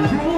아,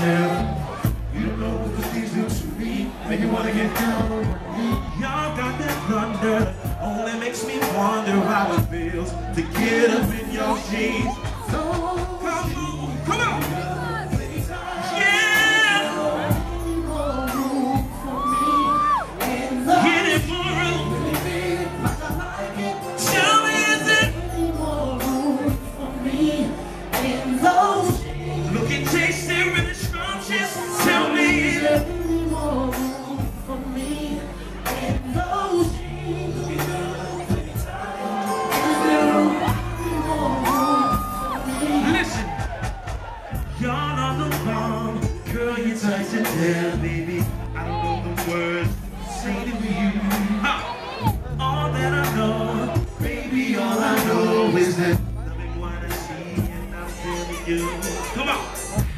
You don't know what these to be. Make you wanna get down. Y'all got that thunder. Only makes me wonder how it feels to get up in your jeans. always there. Come on.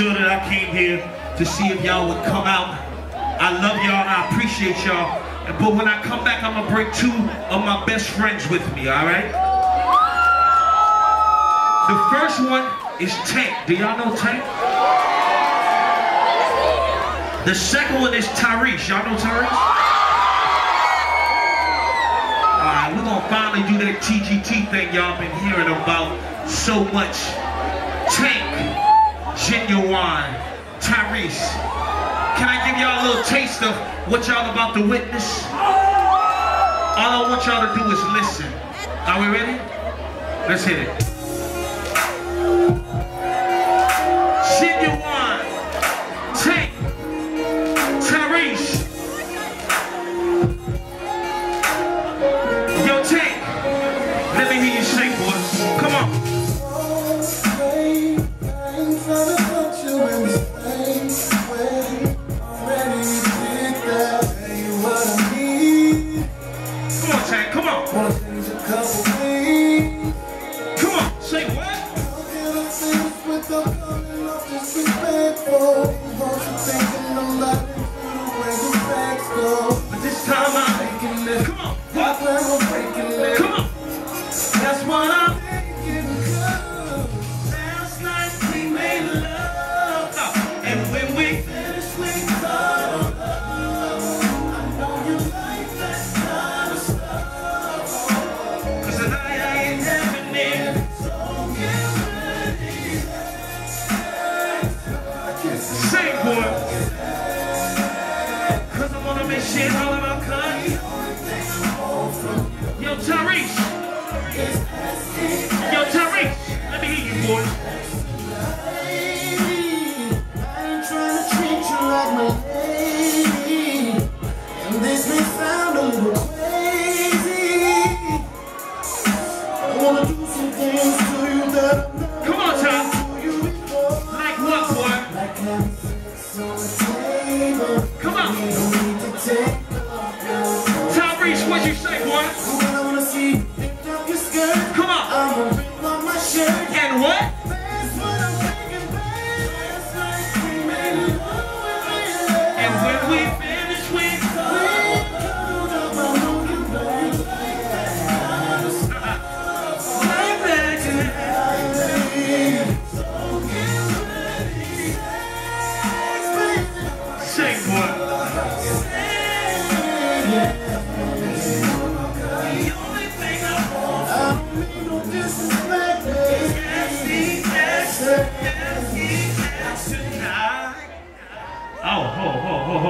Sure that I came here to see if y'all would come out. I love y'all and I appreciate y'all. But when I come back, I'm gonna bring two of my best friends with me, all right? The first one is Tank. Do y'all know Tank? The second one is Tyrese. Y'all know Tyrese? Alright, we're gonna finally do that TGT thing y'all been hearing about so much. Tank, Ginuwine, Tyrese. Can I give y'all a little taste of what y'all about to witness? All I want y'all to do is listen. Are we ready? Let's hit it.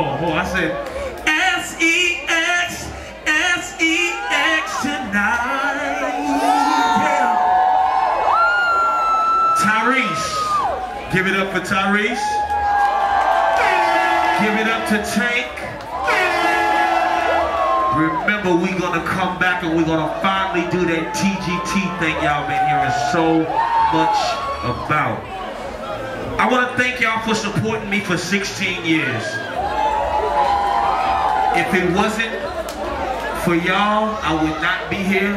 I said S-E-X, S-E-X tonight. Yeah. Tyrese. Give it up for Tyrese. Give it up to Tank. Remember, we're gonna come back and we're gonna finally do that TGT thing y'all been hearing so much about. I wanna thank y'all for supporting me for 16 years. If it wasn't for y'all, I would not be here.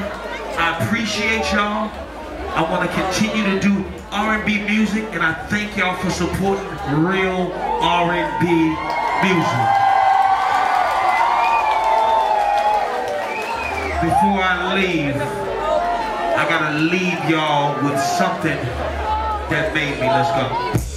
I appreciate y'all. I want to continue to do R&B music, and I thank y'all for supporting real R&B music. Before I leave, I gotta leave y'all with something that made me. Let's go.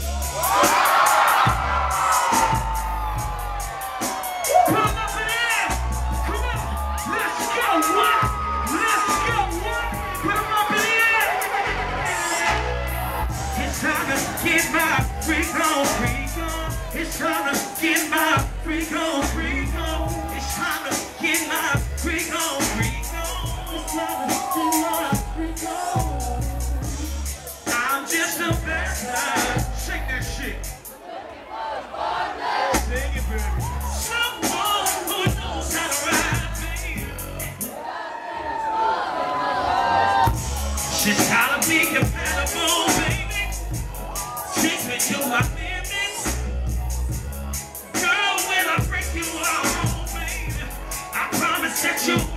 Promise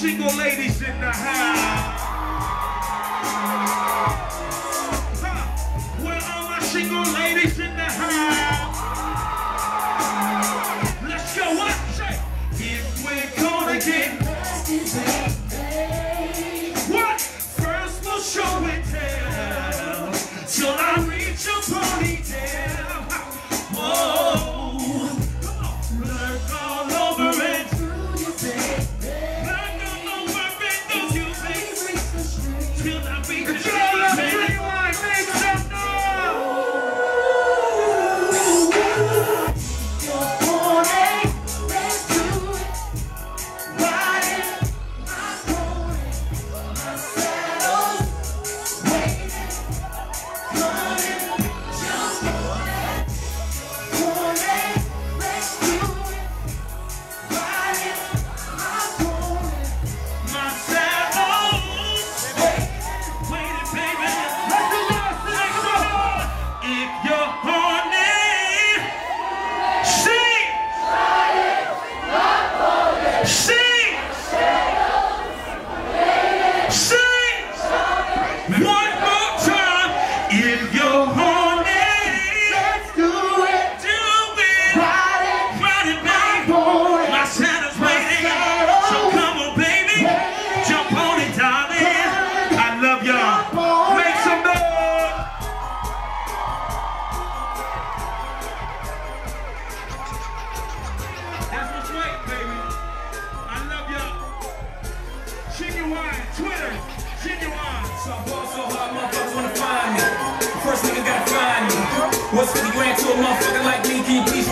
single ladies in the house. What's 50 grand to a motherfucker like me? Can you please